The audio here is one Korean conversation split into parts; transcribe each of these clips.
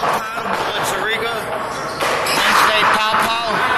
Pow Pow, Wednesday Pow Pow.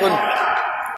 con